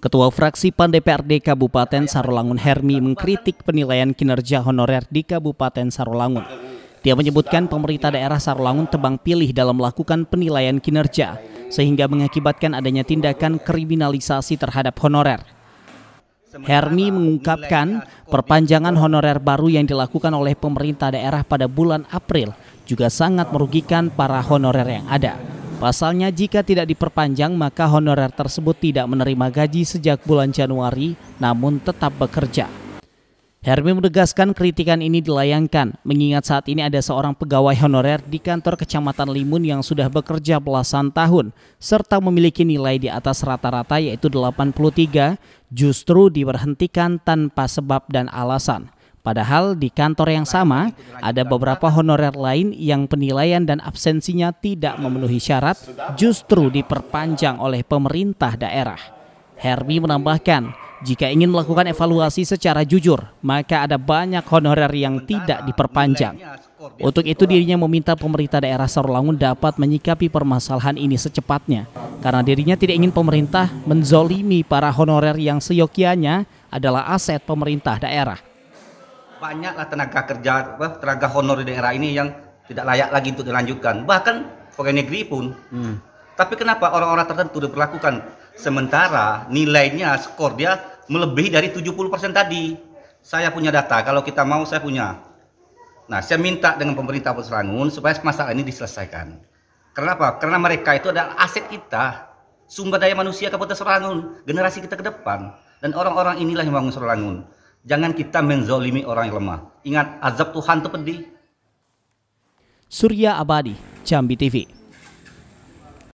Ketua Fraksi PAN DPRD Kabupaten Sarolangun Hermi mengkritik penilaian kinerja honorer di Kabupaten Sarolangun. Dia menyebutkan pemerintah daerah Sarolangun tebang pilih dalam melakukan penilaian kinerja, sehingga mengakibatkan adanya tindakan kriminalisasi terhadap honorer. Hermi mengungkapkan perpanjangan honorer baru yang dilakukan oleh pemerintah daerah pada bulan April juga sangat merugikan para honorer yang ada. Pasalnya jika tidak diperpanjang maka honorer tersebut tidak menerima gaji sejak bulan Januari namun tetap bekerja. Hermi menegaskan kritikan ini dilayangkan mengingat saat ini ada seorang pegawai honorer di kantor Kecamatan Limun yang sudah bekerja belasan tahun serta memiliki nilai di atas rata-rata yaitu 83 justru diberhentikan tanpa sebab dan alasan. Padahal di kantor yang sama ada beberapa honorer lain yang penilaian dan absensinya tidak memenuhi syarat justru diperpanjang oleh pemerintah daerah. Hermi menambahkan, jika ingin melakukan evaluasi secara jujur, maka ada banyak honorer yang tidak diperpanjang. Untuk itu dirinya meminta pemerintah daerah Sarolangun dapat menyikapi permasalahan ini secepatnya. Karena dirinya tidak ingin pemerintah menzolimi para honorer yang seyokianya adalah aset pemerintah daerah banyaklah tenaga kerja tenaga honor di daerah ini yang tidak layak lagi untuk dilanjutkan. Bahkan pegawai negeri pun. Hmm. tapi kenapa orang-orang tertentu diperlakukan? Sementara nilainya skor dia melebihi dari 70% tadi. Saya punya data kalau kita mau saya punya. Nah saya minta dengan pemerintah Serangun supaya masalah ini diselesaikan. Kenapa? Karena mereka itu adalah aset kita sumber daya manusia Kabupaten Serangun generasi kita ke depan. Dan orang-orang inilah yang bangun Serangun Jangan kita menzolimi orang yang lemah. Ingat, azab Tuhan itu pedih. Surya Abadi, Jambi TV.